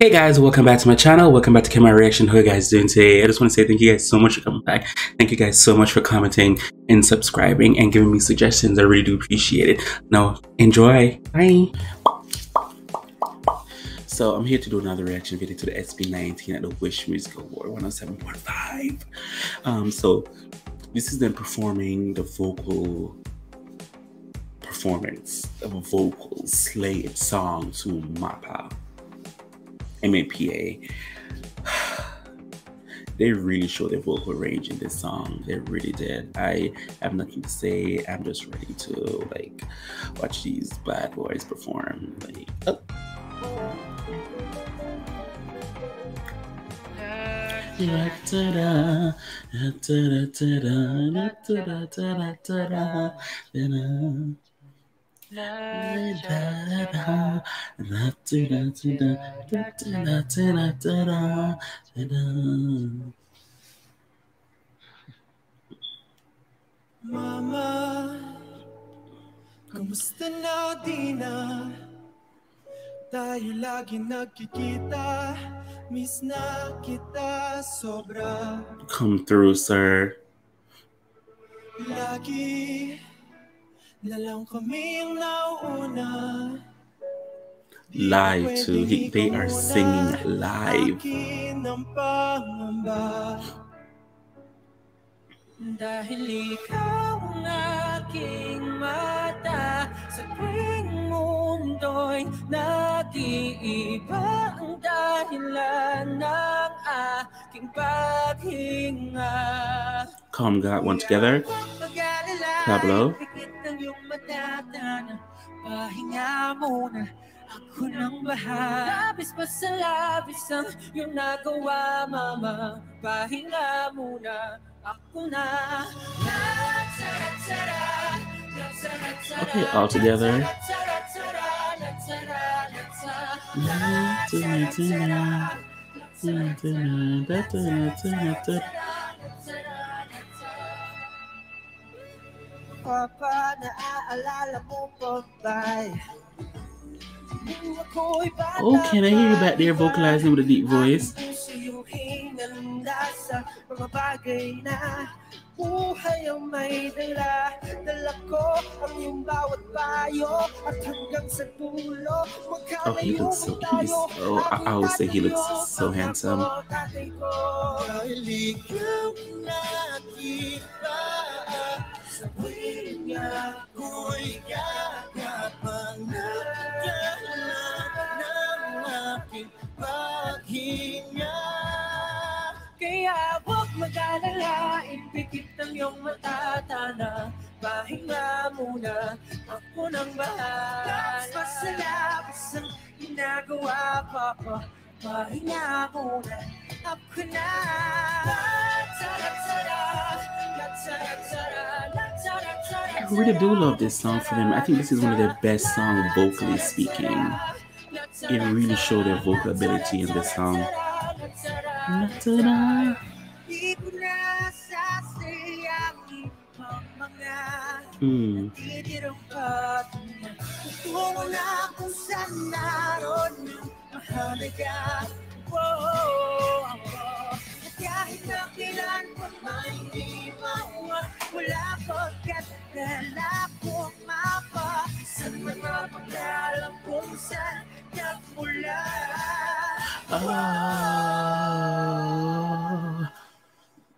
Hey guys, welcome back to my channel. Welcome back to Kemari Reaction. How are you guys doing today? I just want to say thank you guys so much for coming back. Thank you guys so much for commenting and subscribing and giving me suggestions. I really do appreciate it. Now, enjoy. Bye. So I'm here to do another reaction video to the SB19 at the Wish Music Award 107.5. Um, so this is them performing the vocal performance of a vocal slave song to MAPA. MAPA, they really show their vocal range in this song. They really did. I have nothing to say. I'm just ready to like watch these bad boys perform. Like, oh. Mama, kamusta na di na? Tayo lagi nagkikita, miss na kita sobra. Come through, sir. Lagi na lang kaming nauuna. Live too. He, they are singing live. Dahil ikaw ang aking mata Sa tuwing mundo'y nag-iiba Ang dahilan ng aking paghinga Calm God one together. Pahinga muna Ako nang bahala Labis pa sa labis ang iyong nagawa, mama Pahinga muna Ako na Okay, all together. Papa, naaalala mo pa bata Oh, can I hear you back there vocalizing with a deep voice? Ang puso iyong hinanda sa mga bagay na buhay ang may dala. Dala ko ang iyong bawat payo At hanggang sa dulo. Oh, he looks so he's oh I, I would say he looks so handsome. Mag-alala, ipikit ang iyong matatana Pahinga muna, ako nang bahala Labas pa sa labas ang ginagawa, Papa Pahinga muna, ako na I really do love this song for them. I think this is one of their best songs vocally speaking. It really showed their vocal ability in this song. Di ko na sasayangin ang mga mm. natitirang patunay. Tutungo na kung saan naroon ng mahalaga. Oh, na kailan.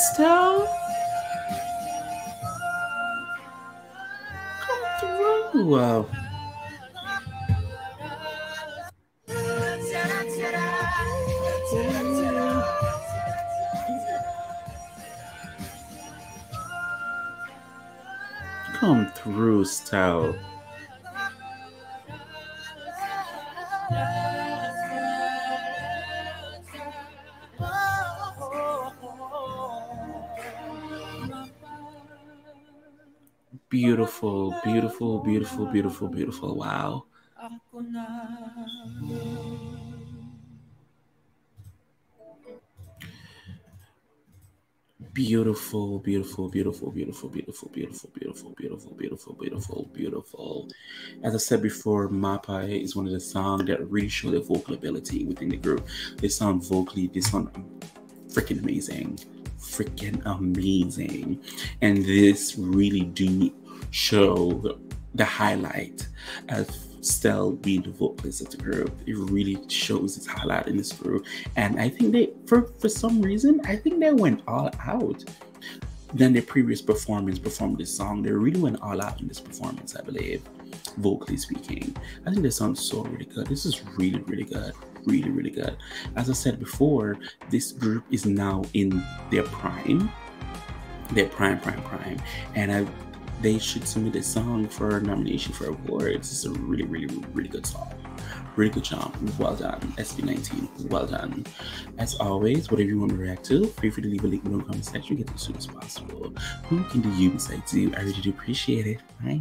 On, Come through. Wow. come through style. Beautiful, beautiful, beautiful, beautiful, beautiful. Wow. Beautiful, beautiful, beautiful, beautiful, beautiful, beautiful, beautiful, beautiful, beautiful, beautiful, beautiful. As I said before, Mapai is one of the songs that really show the vocal ability within the group. They sound vocally, they sound freaking amazing. Freaking amazing. And this really do show the highlight of Stell being the vocalist of the group. It really shows its highlight in this group. And I think they, for, for some reason, I think they went all out. Than their previous performance performed this song. They really went all out in this performance, I believe, vocally speaking. I think this sounds so really good. This is really, really good. Really, really good. As I said before, this group is now in their prime. Their prime, prime, prime. And I they should submit a song for nomination for awards. It's a really, really, really good song. Really good job. Well done. SB19. Well done. As always, whatever you want me to react to, feel free to leave a link below in the comment section. Get it as soon as possible. Who can do you besides you? I really do appreciate it. Bye.